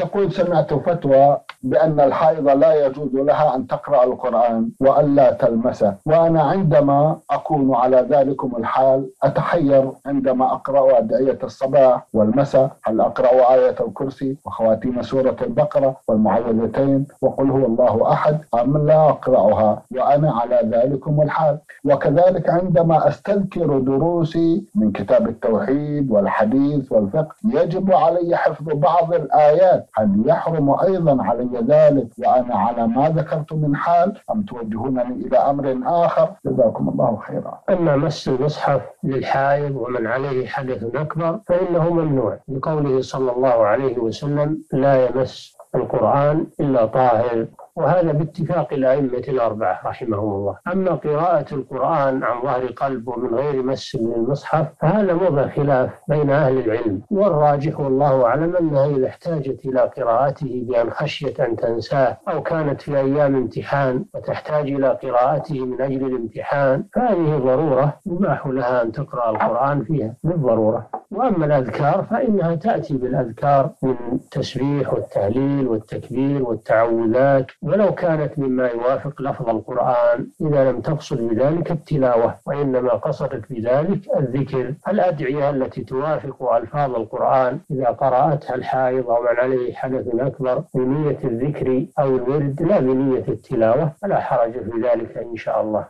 تقول سمعت فتوى بأن الحائض لا يجوز لها أن تقرأ القرآن وألا تلمسه. وأنا عندما أكون على ذلكم الحال أتحير عندما أقرأ أدعية الصباح والمساء هل أقرأ آية الكرسي وخواتيم سورة البقرة والمعوذتين وقل هو الله أحد أم لا أقرأها؟ وأنا على ذلكم الحال. وكذلك عندما أستذكر دروسي من كتاب التوحيد والحديث والفقه يجب علي حفظ بعض الآيات هل يحرم أيضا علي ذلك وأنا على ما ذكرت من حال أم توجهونني إلى أمر آخر؟ جزاكم الله خيرا. أما مس المصحف للحائض ومن عليه حدث أكبر فإنه ممنوع. لقوله صلى الله عليه وسلم لا يمس القرآن إلا طاهر. وهذا باتفاق الأئمة الأربعة رحمهم الله. أما قراءة القرآن عن ظهر قلب ومن غير مس للمصحف فهذا موضع خلاف بين أهل العلم. والراجح والله أعلم أنها إذا احتاجت إلى قراءته بأن خشيت أن تنساه أو كانت في أيام امتحان وتحتاج إلى قراءته من أجل الامتحان فهذه ضرورة يباح لها أن تقرأ القرآن فيها. بالضرورة. وأما الأذكار فإنها تأتي بالأذكار من التسبيح والتهليل والتكبير والتعوذات ولو كانت مما يوافق لفظ القرآن. إذا لم تقصد بذلك التلاوة وإنما قصدت بذلك الذكر. الأدعية التي توافق ألفاظ القرآن إذا قرأتها الحائض أو من عليه حدث أكبر بنية الذكر أو الورد لا بنية التلاوة فلا حرج في ذلك إن شاء الله.